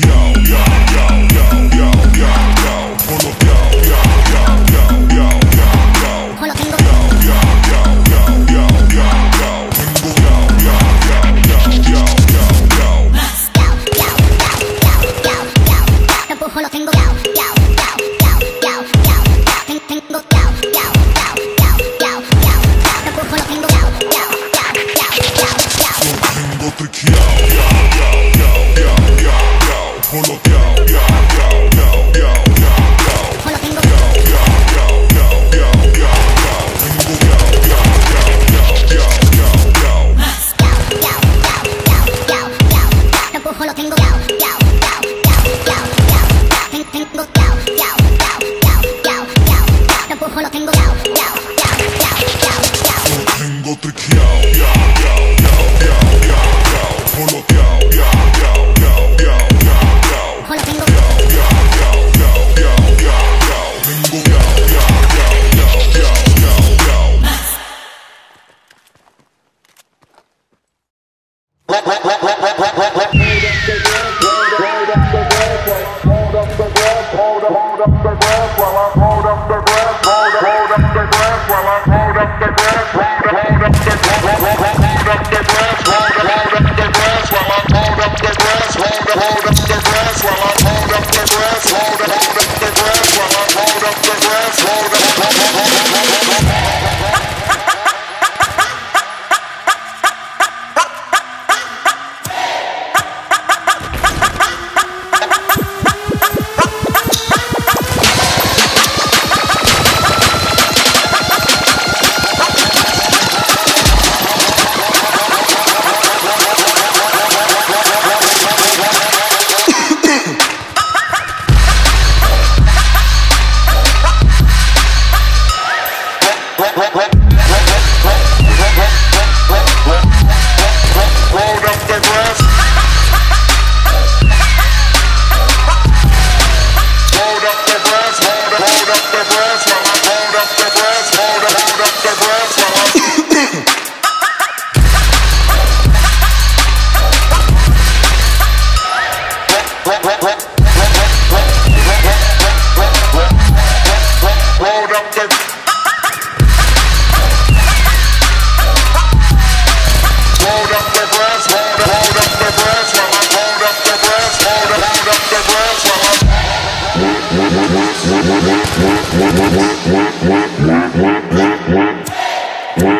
Tengo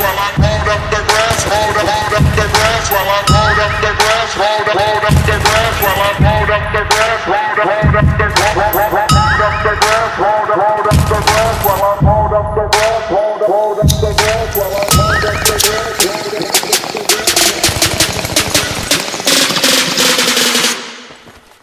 while I hold up the grass, hold up, hold up the grass while I hold up the grass, hold up, hold up the grass while I hold up the grass, hold up, hold up the grass, hold up the grass, hold up, hold up the grass while I hold up the grass, hold up, hold up the grass while I hold up the grass.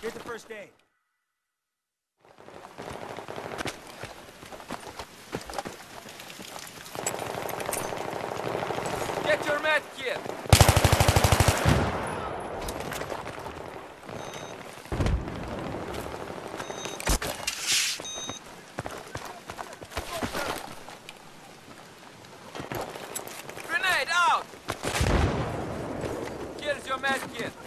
Here's the first day. Another med kit! Grenade out! Here's your med kit.